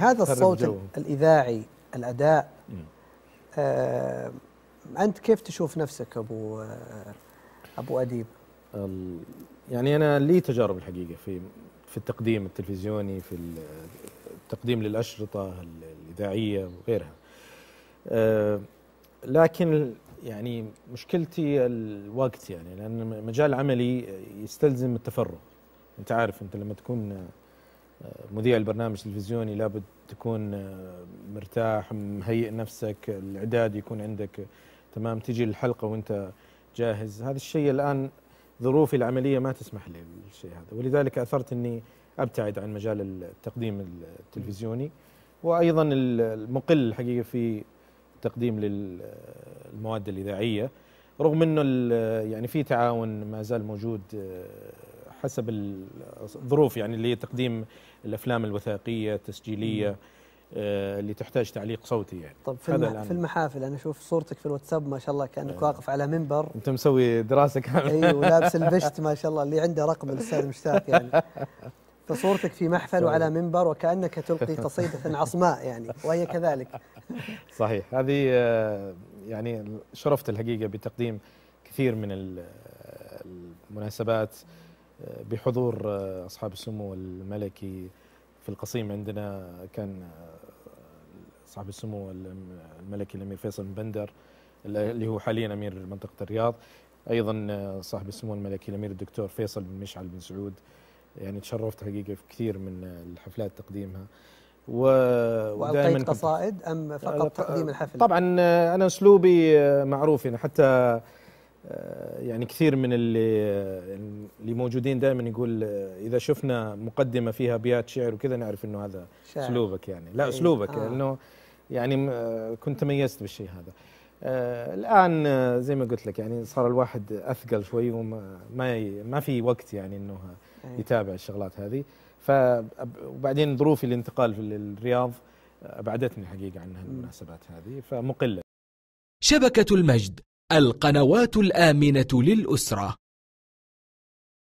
هذا الصوت الإذاعي الأداء. آه أنت كيف تشوف نفسك أبو آه أبو أديب؟ يعني أنا لي تجارب الحقيقة في في التقديم التلفزيوني في التقديم للأشرطة الإذاعية وغيرها. آه لكن يعني مشكلتي الوقت يعني لأن مجال عملي يستلزم التفرغ. أنت عارف أنت لما تكون مذيع البرنامج التلفزيوني لابد تكون آه، مرتاح مهيئ نفسك الإعداد يكون عندك تمام تجي الحلقة وانت جاهز. هذا الشيء الآن ظروفي العملية ما تسمح لي بالشيء هذا. ولذلك أثرت إني أبتعد عن مجال التقديم التلفزيوني. وأيضا المقل الحقيقة في تقديم للمواد الإذاعية رغم إنه يعني في تعاون ما زال موجود آه، حسب الظروف يعني اللي هي تقديم الأفلام الوثائقية التسجيلية آه، اللي تحتاج تعليق صوتي يعني. طب في, المح في المحافل أنا أشوف صورتك في الواتساب ما شاء الله كأنك آه. واقف على منبر. أنت مسوي دراسة كاملة. إي ولابس البشت ما شاء الله اللي عنده رقم الأستاذ مشتاق يعني. فصورتك في محفل وعلى منبر وكأنك تلقي قصيده عصماء يعني وهي كذلك. صحيح. هذه آه، يعني شرفت الحقيقة بتقديم كثير من المناسبات. بحضور آه، أصحاب السمو الملكي في القصيم عندنا كان آه، صاحب السمو الملكي الأمير فيصل بن بندر اللي هو حاليا أمير منطقة الرياض. أيضا آه، صاحب السمو الملكي الأمير الدكتور فيصل بن مشعل بن سعود. يعني تشرفت حقيقة في كثير من الحفلات تقديمها. و... ودائما قصائد أم فقط تقديم الحفل؟ طبعا أنا أسلوبي معروف يعني. حتى يعني كثير من اللي اللي موجودين دائما يقول آه، إذا شفنا مقدمة فيها ابيات شعر وكذا نعرف إنه هذا شعر. أسلوبك يعني لا إيه، أسلوبك آه. إنه يعني كنت تميزت بالشيء هذا آه الآن زي ما قلت لك يعني صار الواحد أثقل شوي وما ما ما في وقت يعني إنه إيه. يتابع الشغلات هذه ف وبعدين ظروفي الانتقال في الرياض أبعدتني حقيقة عن المناسبات هذه فمقلة شبكة المجد القنوات الآمنة للأسرة.